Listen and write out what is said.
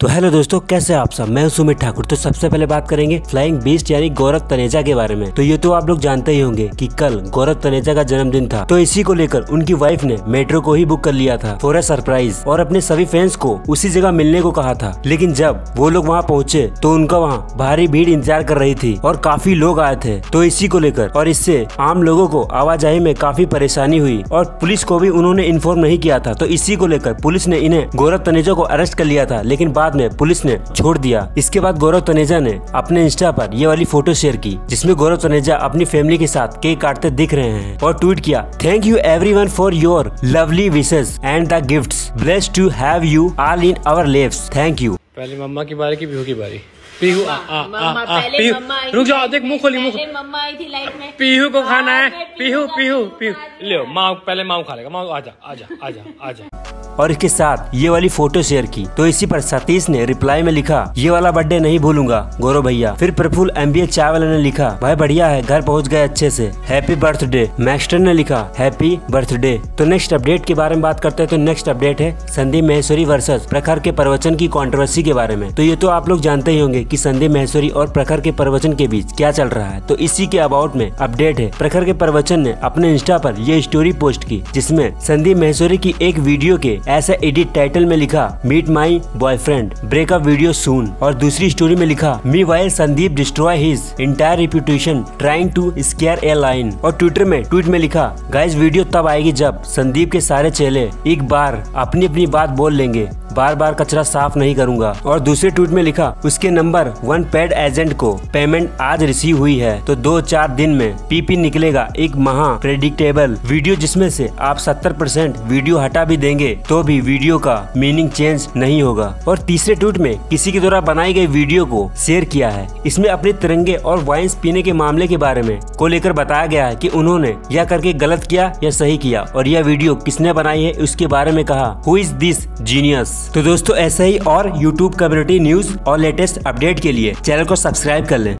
तो हेलो दोस्तों, कैसे आप सब? मैं सुमित ठाकुर। तो सबसे पहले बात करेंगे फ्लाइंग बीस्ट यानी गौरव तनेजा के बारे में। तो ये तो आप लोग जानते ही होंगे कि कल गौरव तनेजा का जन्मदिन था। तो इसी को लेकर उनकी वाइफ ने मेट्रो को ही बुक कर लिया था फॉर अ सरप्राइज़ और अपने सभी फैंस को उसी जगह मिलने को कहा था। लेकिन जब वो लोग वहाँ पहुँचे तो उनका वहाँ भारी भीड़ इंतज़ार कर रही थी और काफ़ी लोग आए थे। तो इसी को लेकर और इससे आम लोगों को आवाजाही में काफ़ी परेशानी हुई और पुलिस को भी उन्होंने इन्फॉर्म नहीं किया था। तो इसी को लेकर पुलिस ने इन्हें गौरव तनेजा को अरेस्ट कर लिया था। लेकिन बाद में पुलिस ने छोड़ दिया। इसके बाद गौरव तनेजा ने अपने इंस्टा पर ये वाली फ़ोटो शेयर की, जिसमें गौरव तनेजा अपनी फैमिली के साथ केक काटते दिख रहे हैं और ट्वीट किया thank you every for your lovely wishes and the gift bless to have you all in our lives thank you पहले मम्मा की बारी की की बारी? पीहू आ आ आ आ पीहू। रुक जाओ देख मुँह खोली मुँह मम्मा आई थी लाइफ में। पीहू को खाना है? पीहू पीहू पीहू ले माँ पहले माँ खा लेगा माँ आजा आजा आजा आजा। और इसके साथ ये वाली फ़ोटो शेयर की तो इसी पर सतीश ने रिप्लाई में लिखा ये वाला बर्थडे नहीं भूलूँगा गौरव भैया। फिर प्रफुल एम बी चावल ने लिखा भाई बढ़िया है घर पहुँच गए अच्छे से। हैप्पी बर्थडे मैक्सटर ने लिखा हैप्पी बर्थडे तो नेक्स्ट अपडेट के बारे में बात करते हैं तो नेक्स्ट अपडेट है संदीप महेश्वरी वर्सेस प्रखर के प्रवचन की कंट्रोवर्सी के बारे में। तो ये तो आप लोग जानते ही होंगे कि संदीप महेश्वरी और प्रखर के प्रवचन के बीच क्या चल रहा है? तो इसी के अबाउट में अपडेट है। प्रखर के प्रवचन ने अपने इंस्टा पर ये स्टोरी पोस्ट की, जिसमें संदीप महेश्वरी की एक वीडियो के ऐसा एडिट टाइटल में लिखा meet my boyfriend breakup video soon और दूसरी स्टोरी में लिखा me while Sandeep destroy his entire reputation trying to scare a line और ट्विटर में ट्वीट में लिखा गाइस वीडियो तब आएगी जब संदीप के सारे चेले एक बार अपनी अपनी बात बोल लेंगे। बार बार कचरा साफ़ नहीं करूँगा। और दूसरे ट्वीट में लिखा, उसके नंबर वन पेड एजेंट को पेमेंट आज रिसीव हुई है। तो दो चार दिन में पीपी निकलेगा एक महा प्रेडिक्टेबल वीडियो जिसमें से आप 70 परसेंट वीडियो हटा भी देंगे तो भी वीडियो का मीनिंग चेंज नहीं होगा। और तीसरे ट्वीट में किसी के द्वारा बनाई गई वीडियो को शेयर किया है। इसमें अपने तिरंगे और वाइन्स पीने के मामले के बारे में को लेकर बताया गया है कि उन्होंने यह करके गलत किया या सही किया और यह वीडियो किसने बनाई है उसके बारे में कहा। हु इज़ दिस जीनियस तो दोस्तों, ऐसे ही और यूट्यूब कम्युनिटी न्यूज़ और लेटेस्ट अपडेट के लिए चैनल को सब्सक्राइब कर लें।